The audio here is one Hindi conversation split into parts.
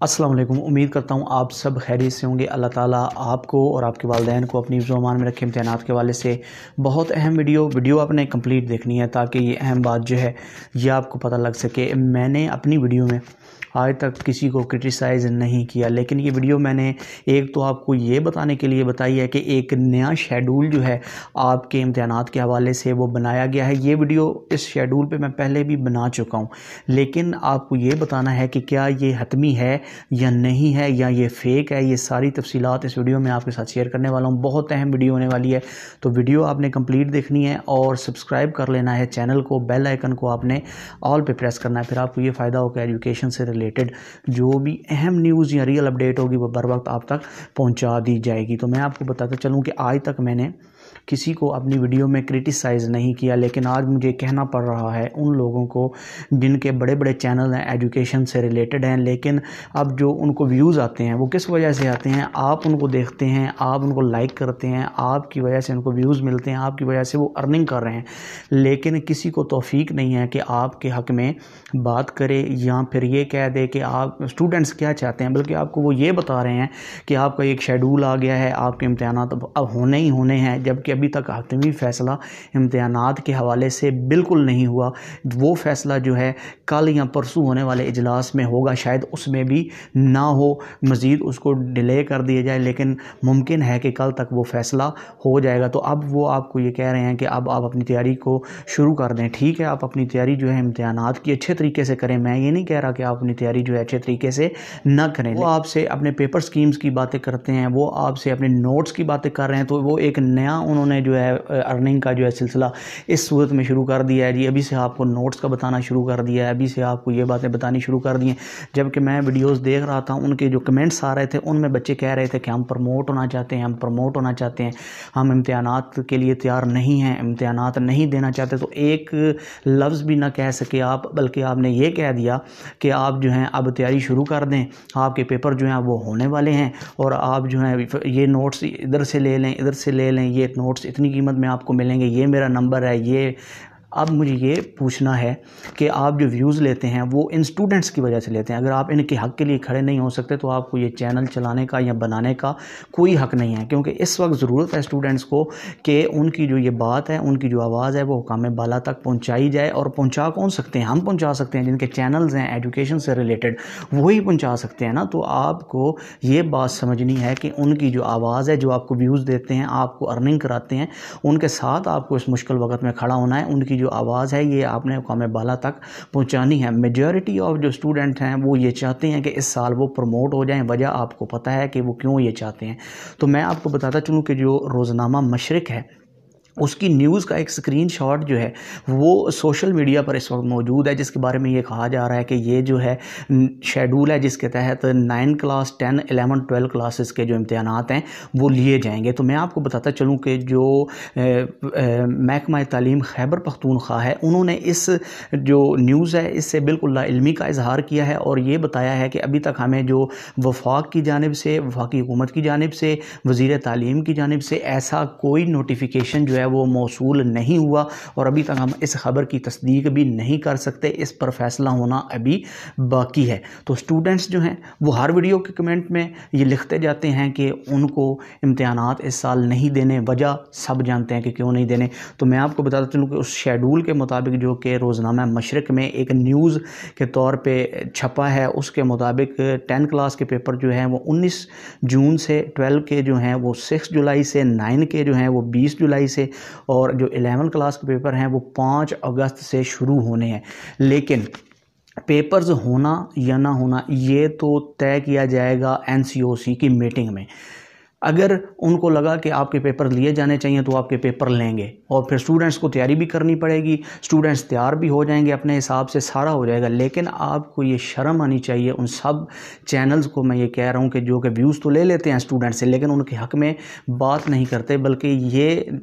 अस्सलाम वालेकुम। उम्मीद करता हूँ आप सब खैरियत से होंगे। अल्लाह ताला आपको और आपके वालदेन को अपनी ज़ुबान में रखे इम्तहान के वाले से बहुत अहम वीडियो वीडियो आपने कंप्लीट देखनी है ताकि ये अहम बात जो है, ये आपको पता लग सके। मैंने अपनी वीडियो में आज तक किसी को क्रिटिसाइज़ नहीं किया, लेकिन ये वीडियो मैंने एक तो आपको ये बताने के लिए बताई है कि एक नया शेड्यूल जो है आपके इम्तहान के हवाले से वो बनाया गया है। ये वीडियो इस शेड्यूल पे मैं पहले भी बना चुका हूँ, लेकिन आपको ये बताना है कि क्या ये हतमी है या नहीं है, या ये फ़ेक है, ये सारी तफसीत इस वीडियो में आपके साथ शेयर करने वाला हूँ। बहुत अहम वीडियो होने वाली है। तो वीडियो आपने कंप्लीट देखनी है और सब्सक्राइब कर लेना है चैनल को बेल आइकन को आपने ऑल पे प्रेस करना है। फिर आपको ये फ़ायदा होगा एजुकेशन से रिलेटेड जो भी अहम न्यूज़ या रियल अपडेट होगी, वो बर वक्त आप तक पहुँचा दी जाएगी। तो मैं आपको बताता चलूँ कि आज तक मैंने किसी को अपनी वीडियो में क्रिटिसाइज़ नहीं किया, लेकिन आज मुझे कहना पड़ रहा है उन लोगों को जिनके बड़े बड़े चैनल हैं, एजुकेशन से रिलेटेड हैं, लेकिन अब जो उनको व्यूज़ आते हैं, वो किस वजह से आते हैं? आप उनको देखते हैं, आप उनको लाइक करते हैं, आपकी वजह से उनको व्यूज़ मिलते हैं, आपकी वजह से वो अर्निंग कर रहे हैं। लेकिन किसी को तोफ़ी नहीं है कि आपके हक़ में बात करे, या फिर ये कह दे कि आप स्टूडेंट्स क्या चाहते हैं, बल्कि आपको वो ये बता रहे हैं कि आपका एक शेड्यूल आ गया है, आपके इम्तहान अब होने ही होने हैं, जबकि अभी तक हतमी फ़ैसला इम्तहान के हवाले से बिल्कुल नहीं हुआ। वो फ़ैसला जो है कल या परसों होने वाले इजलास में होगा। शायद उसमें भी ना हो, मज़ीद उसको डिले कर दिया जाए, लेकिन मुमकिन है कि कल तक वो फ़ैसला हो जाएगा। तो अब वो आपको ये कह रहे हैं कि अब आप अपनी तैयारी को शुरू कर दें। ठीक है, आप अपनी तैयारी जो है इम्तहान की अच्छे तरीके से करें। मैं ये नहीं कह रहा कि आप अपनी तैयारी जो है अच्छे तरीके से ना करें। वो आपसे अपने पेपर स्कीम्स की बातें करते हैं, वो आपसे अपने नोट्स की बातें कर रहे हैं तो वो एक नया उन्होंने जो है अर्निंग का जो है सिलसिला इस सूरत में शुरू कर दिया है। जी, अभी से आपको नोट्स का बताना शुरू कर दिया है। अभी से आपको ये बातें बतानी शुरू कर दी हैं। जबकि मैं वीडियोज़ देख रहा था, उनके जो कमेंट्स आ रहे थे, उनमें बच्चे कह रहे थे कि हम प्रमोट होना चाहते हैं, हम प्रमोट होना चाहते हैं। हम इम्तहान के लिए तैयार नहीं हैं इम्तहान नहीं देना चाहते। तो एक लफ्ज़ भी ना कह सके आप, बल्कि आपने ये कह दिया कि आप जो हैं, अब तैयारी शुरू कर दें। आपके पेपर जो हैं, वो होने वाले हैं। और आप जो हैं, ये नोट्स इधर से ले लें, इधर से ले लें, ये नोट्स इतनी कीमत में आपको मिलेंगे। ये मेरा नंबर है ये अब मुझे ये पूछना है कि आप जो व्यूज़ लेते हैं, वो इन स्टूडेंट्स की वजह से लेते हैं। अगर आप इनके हक़ के लिए खड़े नहीं हो सकते तो आपको ये चैनल चलाने का या बनाने का कोई हक़ नहीं है। क्योंकि इस वक्त ज़रूरत है स्टूडेंट्स को कि उनकी जो ये बात है, उनकी जो आवाज़ है, वो काम बाला तक पहुँचाई जाए और पहुँचा कौन सकते हैं? हम पहुँचा सकते हैं, जिनके चैनल्स हैं एजुकेशन से रिलेटेड वही पहुँचा सकते हैं ना? तो आपको ये बात समझनी है कि उनकी जो आवाज़ है, जो आपको व्यूज़ देते हैं, आपको अर्निंग कराते हैं, उनके साथ आपको इस मुश्किल वक्त में खड़ा होना है, उनकी जो जो आवाज़ है, ये आपने कौम बाला तक पहुँचानी है। मेजॉरिटी ऑफ़ जो स्टूडेंट हैं, वो ये चाहते हैं कि इस साल वो प्रमोट हो जाएँ। वजह आपको पता है कि वो क्यों ये चाहते हैं। तो मैं आपको बताता चलूँ कि जो रोज़नामा मशरक है उसकी न्यूज़ का एक स्क्रीन शॉट जो है, वो सोशल मीडिया पर इस वक्त मौजूद है, जिसके बारे में ये कहा जा रहा है कि ये जो है शेड्यूल है जिसके तहत nine class ten eleven twelve classes के जो इम्तहान हैं, वो लिए जाएँगे। तो मैं आपको बताता चलूँ कि जो महकमा तालीम खैबर पख्तूनख्वा है, उन्होंने इस जो न्यूज़ है, इससे बिल्कुल लाइलमी का इजहार किया है और ये बताया है कि अभी तक हमें जो वफाक की जानब से, वफाकी हुकूमत की जानब से वज़ी तालीम की जानब से ऐसा कोई नोटिफिकेशन जो है है, वो मौसू नहीं हुआ और अभी तक हम इस खबर की तस्दीक भी नहीं कर सकते, इस पर फैसला होना अभी बाकी है। तो स्टूडेंट्स जो हैं, वो हर वीडियो के कमेंट में ये लिखते जाते हैं कि उनको इम्तहान इस साल नहीं देने वजह, सब जानते हैं कि क्यों नहीं देने। तो मैं आपको बताता चलूँ कि उस शेड्यूल के मुताबिक जो कि रोज़नामा मशरक में एक न्यूज़ के तौर पर छपा है, उसके मुताबिक टेन क्लास के पेपर जो हैं, वो उन्नीस जून से ट्वेल्व के जो हैं, वो सिक्स जुलाई से नाइन के जो हैं, वो बीस जुलाई से और जो एलेवन क्लास के पेपर हैं वो पाँच अगस्त से शुरू होने हैं। लेकिन पेपर्स होना या ना होना, ये तो तय किया जाएगा एनसीओसी की मीटिंग में। अगर उनको लगा कि आपके पेपर लिए जाने चाहिए तो आपके पेपर लेंगे और फिर स्टूडेंट्स को तैयारी भी करनी पड़ेगी। स्टूडेंट्स तैयार भी हो जाएँगे अपने हिसाब से, सारा हो जाएगा। लेकिन आपको ये शर्म आनी चाहिए उन सब चैनल्स को, मैं ये कह रहा हूँ कि जो कि व्यूज़ तो ले लेते हैं स्टूडेंट्स से, लेकिन उनके हक़ में बात नहीं करते, बल्कि ये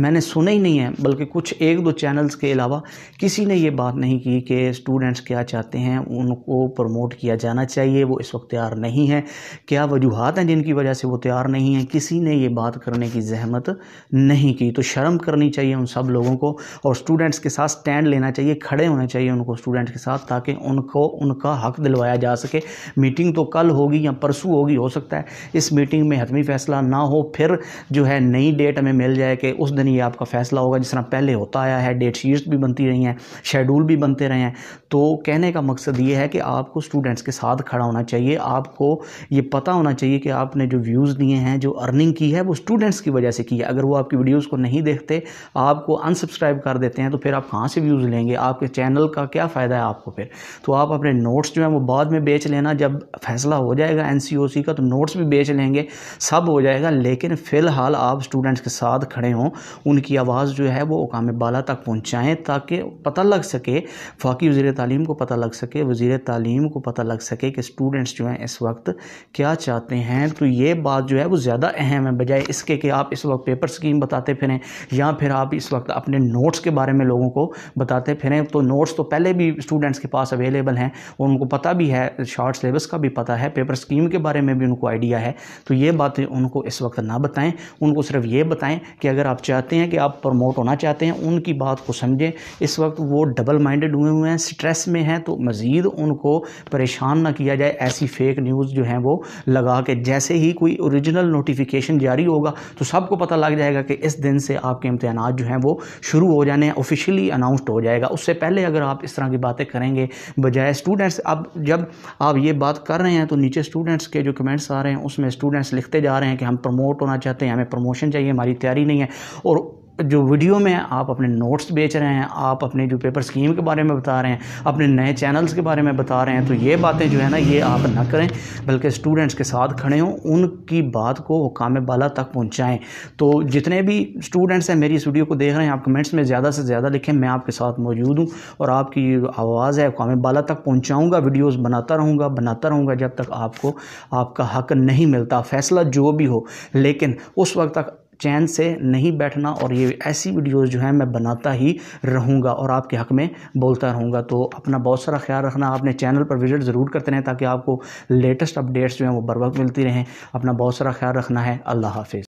मैंने सुने ही नहीं है, बल्कि कुछ एक दो चैनल्स के अलावा किसी ने ये बात नहीं की कि स्टूडेंट्स क्या चाहते हैं, उनको प्रमोट किया जाना चाहिए, वो इस वक्त तैयार नहीं है। क्या वजूहत हैं जिनकी वजह से वो तैयार नहीं है? किसी ने ये बात करने की जहमत नहीं की। तो शर्म करनी चाहिए उन सब लोगों को, और स्टूडेंट्स के साथ स्टैंड लेना चाहिए, खड़े होने चाहिए उनको स्टूडेंट्स के साथ, ताकि उनको, उनका हक दिलवाया जा सके। मीटिंग तो कल होगी या परसों होगी, हो सकता है, इस मीटिंग में हतमी फैसला ना हो, फिर जो है नई डेट हमें मिल जाए कि उस दिन ये आपका फैसला होगा, जिस तरह पहले होता आया है डेट शीट्स भी बनती रही हैं शेड्यूल भी बनते रहे हैं। तो कहने का मकसद ये है कि आपको स्टूडेंट्स के साथ खड़ा होना चाहिए। आपको ये पता होना चाहिए कि आपने जो व्यूज़ दिए हैं, जो अर्निंग की है, वो स्टूडेंट्स की वजह से की है। अगर वो आपकी वीडियोज़ को नहीं देखते, आपको अनसब्सक्राइब कर देते हैं तो फिर आप कहाँ से व्यूज़ लेंगे? आपके चैनल का क्या फ़ायदा है आपको फिर? तो आप अपने नोट्स जो हैं, वो बाद में बेच लेना। जब फैसला हो जाएगा एनसीओसी का तो नोट्स भी बेच लेंगे, सब हो जाएगा। लेकिन फ़िलहाल आप स्टूडेंट्स के साथ खड़े हों उनकी आवाज़ जो है वो अकाम बाला तक पहुँचाएँ ताकि पता लग सके, फाकी वज़ी तालीम को पता लग सके वज़ी तालीम को पता लग सके कि स्टूडेंट्स जो हैं इस वक्त क्या चाहते हैं। तो ये बात जो है वो ज़्यादा अहम है, बजाय इसके कि आप इस वक्त पेपर स्कीम बताते फिरें या फिर आप इस वक्त अपने नोट्स के बारे में लोगों को बताते फिरें। तो नोट्स तो पहले भी स्टूडेंट्स के पास अवेलेबल हैं और उनको पता भी है शॉर्ट सिलेबस का भी पता है पेपर स्कीम के बारे में भी उनको आइडिया है। तो ये बातें उनको इस वक्त ना बताएँ, उनको सिर्फ़ ये बताएँ कि अगर आप चाहते हैं कि आप प्रमोट होना चाहते हैं, उनकी बात को समझें। इस वक्त वो डबल माइंडेड हुए हुए हैं स्ट्रेस में हैं तो मज़ीद उनको परेशान ना किया जाए। ऐसी फेक न्यूज़ जो हैं वो लगा के, जैसे ही कोई ओरिजिनल नोटिफिकेशन जारी होगा तो सबको पता लग जाएगा कि इस दिन से आपके इम्तहान जो हैं वो शुरू हो जाने हैं ऑफिशियली अनाउंसड हो जाएगा। उससे पहले अगर आप इस तरह की बातें करेंगे, बजाय स्टूडेंट्स अब जब आप ये बात कर रहे हैं तो नीचे स्टूडेंट्स के जो कमेंट्स आ रहे हैं, उसमें स्टूडेंट्स लिखते जा रहे हैं कि हम प्रमोट होना चाहते हैं, हमें प्रमोशन चाहिए, हमारी तैयारी नहीं है। और जो वीडियो में आप अपने नोट्स बेच रहे हैं, आप अपने जो पेपर स्कीम के बारे में बता रहे हैं, अपने नए चैनल्स के बारे में बता रहे हैं तो ये बातें जो है ना, ये आप ना करें, बल्कि स्टूडेंट्स के साथ खड़े हों, उनकी बात को हुकाम बाला तक पहुँचाएँ। तो जितने भी स्टूडेंट्स हैं, मेरी इस वीडियो को देख रहे हैं, आप कमेंट्स में ज़्यादा से ज़्यादा लिखें, मैं आपके साथ मौजूद हूँ और आपकी आवाज़ है हुकाम बाला तक पहुँचाऊँगा वीडियोज़ बनाता रहूँगा बनाता रहूँगा जब तक आपको आपका हक नहीं मिलता, फ़ैसला जो भी हो। लेकिन उस वक्त तक चैन से नहीं बैठना और ये ऐसी वीडियोस जो है मैं बनाता ही रहूँगा और आपके हक़ में बोलता रहूँगा। तो अपना बहुत सारा ख्याल रखना आपने चैनल पर विज़िट ज़रूर करते रहें ताकि आपको लेटेस्ट अपडेट्स जो हैं वो बर वक्त मिलती रहें। अपना बहुत सारा ख्याल रखना है। अल्लाह हाफिज़।